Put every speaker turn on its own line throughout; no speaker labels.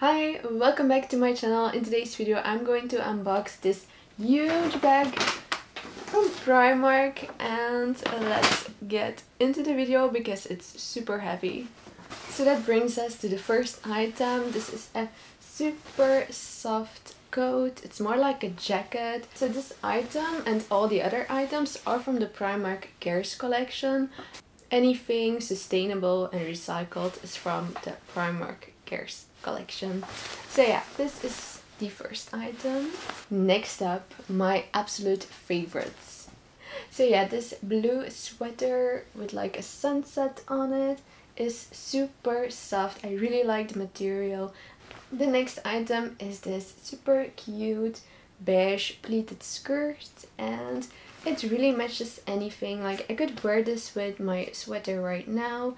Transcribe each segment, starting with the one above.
Hi, welcome back to my channel. In today's video I'm going to unbox this huge bag from Primark and let's get into the video because it's super heavy. So that brings us to the first item. This is a super soft coat. It's more like a jacket. So this item and all the other items are from the Primark Cares collection. Anything sustainable and recycled is from the Primark Cares collection. So yeah, this is the first item. Next up, my absolute favorites. So yeah, this blue sweater with like a sunset on it is super soft. I really like the material. The next item is this super cute beige pleated skirt and it really matches anything. Like I could wear this with my sweater right now.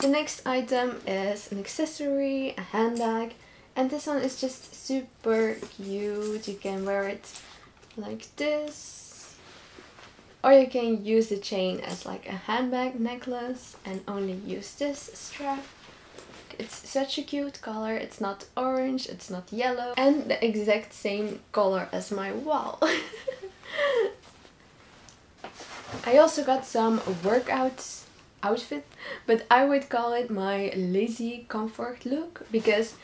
The next item is an accessory, a handbag and this one is just super cute. You can wear it like this or you can use the chain as like a handbag necklace and only use this strap it's such a cute color. It's not orange, it's not yellow, and the exact same color as my wall. I also got some workout outfit, but I would call it my lazy comfort look because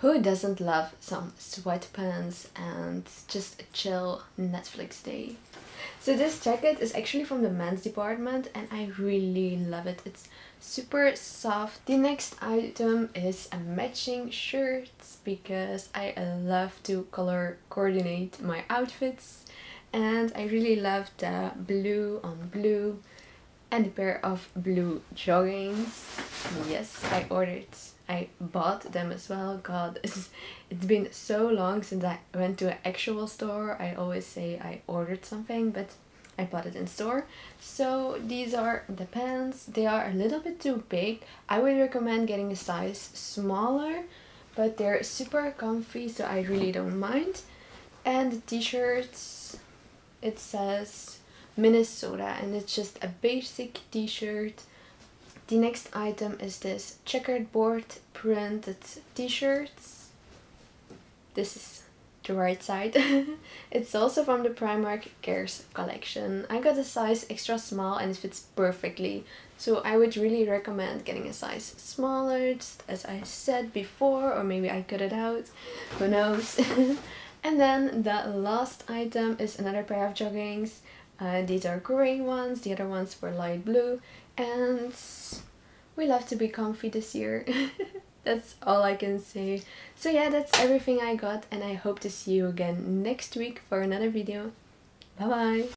who doesn't love some sweatpants and just a chill Netflix day? So this jacket is actually from the men's department and I really love it. It's super soft. The next item is a matching shirt because I love to color coordinate my outfits and I really love the blue on blue and a pair of blue joggings. Yes, I ordered I bought them as well. God, it's, it's been so long since I went to an actual store. I always say I ordered something, but I bought it in store. So these are the pants. They are a little bit too big. I would recommend getting a size smaller, but they're super comfy, so I really don't mind. And the t-shirts, it says Minnesota, and it's just a basic t-shirt the next item is this checkered board printed t-shirts. This is the right side. it's also from the Primark Cares collection. I got a size extra small and it fits perfectly. So I would really recommend getting a size smaller, just as I said before, or maybe I cut it out, who knows. and then the last item is another pair of joggings. Uh, these are gray ones, the other ones were light blue and we love to be comfy this year. that's all I can say. So yeah, that's everything I got and I hope to see you again next week for another video. Bye bye!